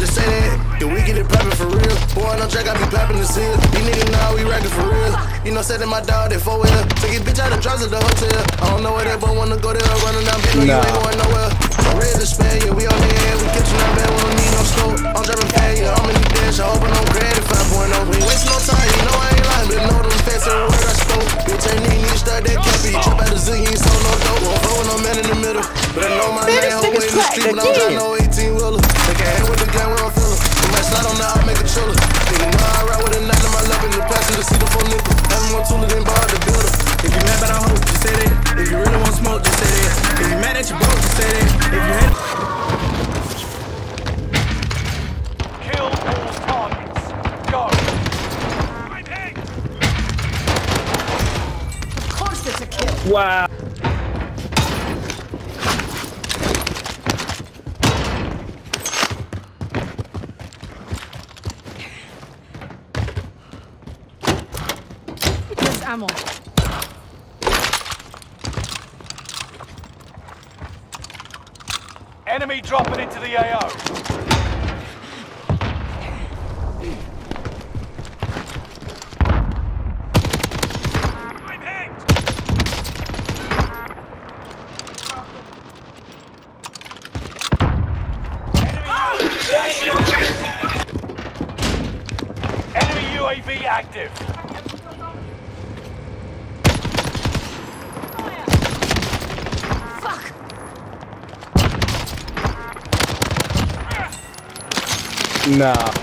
just say that. Yeah, we get it poppin' for real. Boy, no track, I be poppin' the seal. These niggas know we rackin' for real. You know, setting my dog at 4 wheel. Take his bitch out the drugs at the hotel. I don't know where that boy wanna go there. Running down, bitch, no, you ain't going nowhere. I'm real to spare, yeah, we on the air. We catchin' that bad, we don't need no scope. I'm dropping fat, yeah, I'm in the dash. I hope I don't credit ammo. Enemy dropping into the AO. Active. Nah.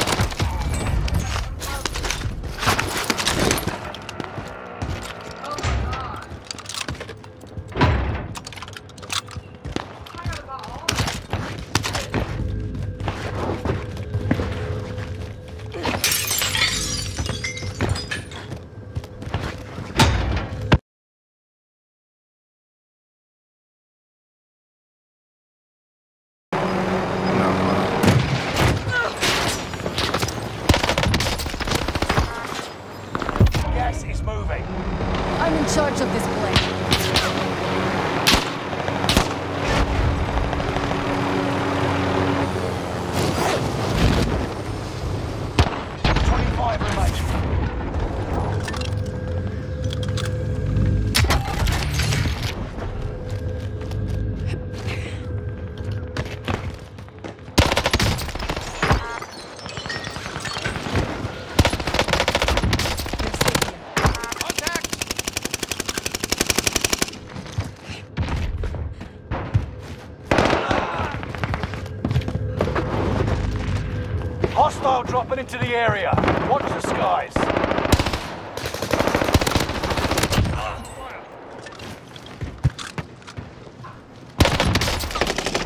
Into the area. Watch the skies.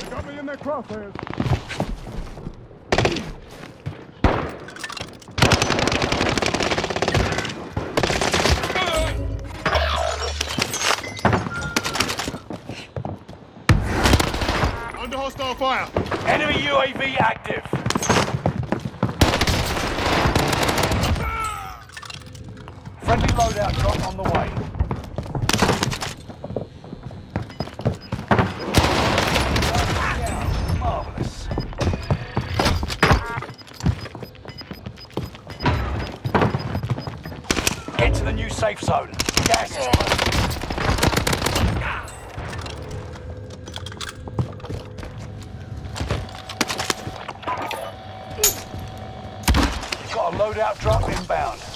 Got me in their crosshairs. Under hostile fire. Enemy UAV active. Loadout drop on the way. Marvelous. Get to the new safe zone. Gas is close. Got a loadout drop inbound.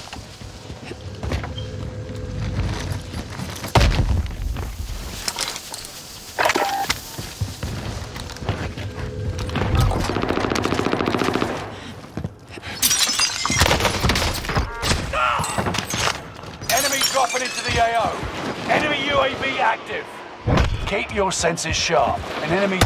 Into the AO. Enemy UAV active. Keep your senses sharp. An enemy.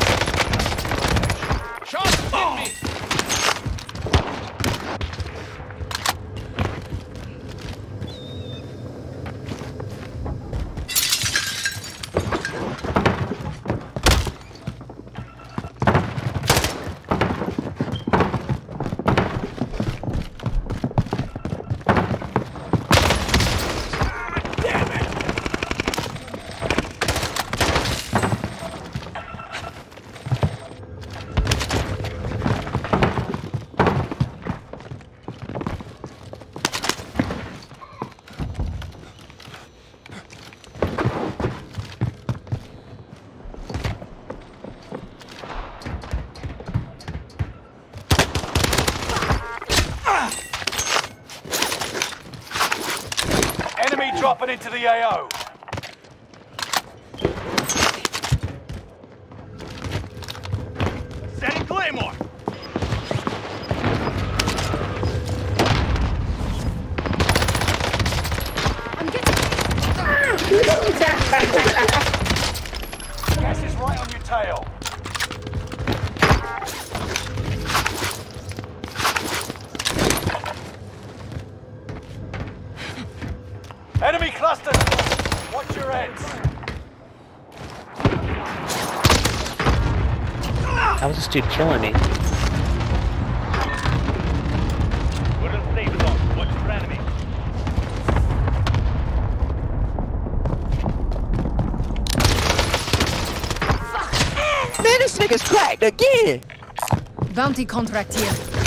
Enemy dropping into the AO. Setting Claymore. I'm getting. Gas is right on your tail. Enemy cluster! Watch your heads. How is this dude killing me? We're in safe zone. Watch for enemy. Man, this nigga's cracked again! Bounty contract here.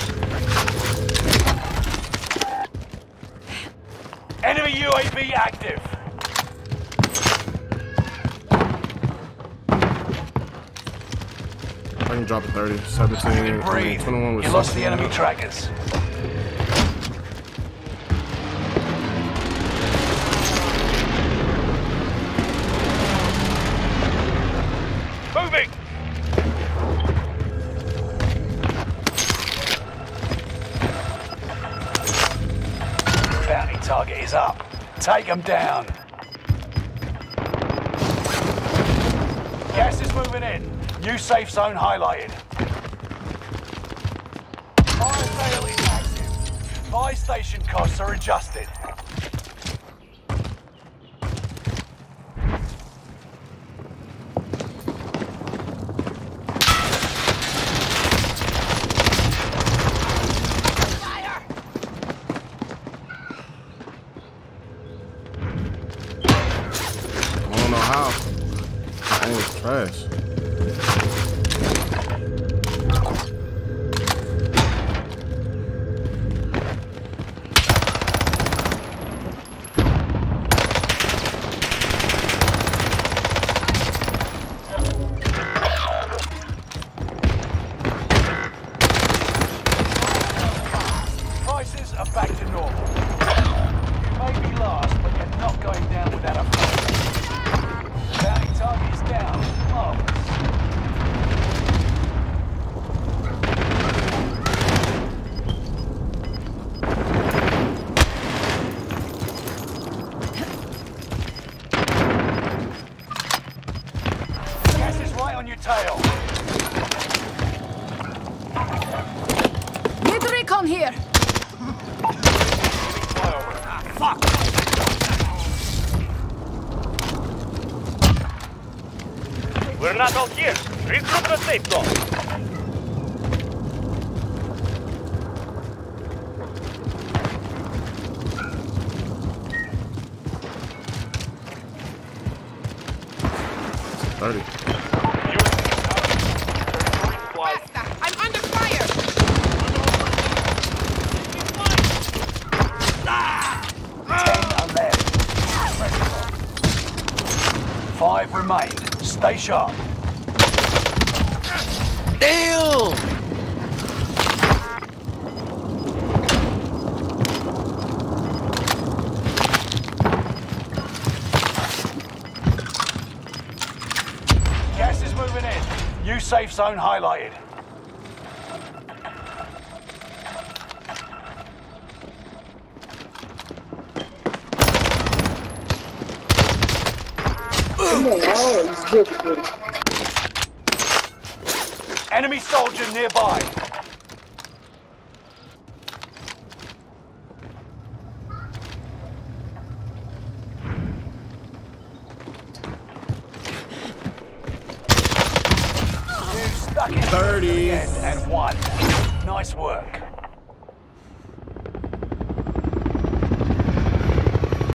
Enemy UAV active. I can drop a 30, 17, I mean, Breathe. 21 with You lost the enemy trackers. Bounty target is up. Take them down. Gas is moving in. New safe zone highlighted. Fire sale is active. Buy station costs are adjusted. Know how. I ain't trash. Not all here. Regroup in a safe zone. Thirty. I'm under fire! Ten. Five remain. Stay sharp. Damn! Gas is moving in. New safe zone highlighted. Enemy soldier nearby. Stuck in 30. and won. Nice work.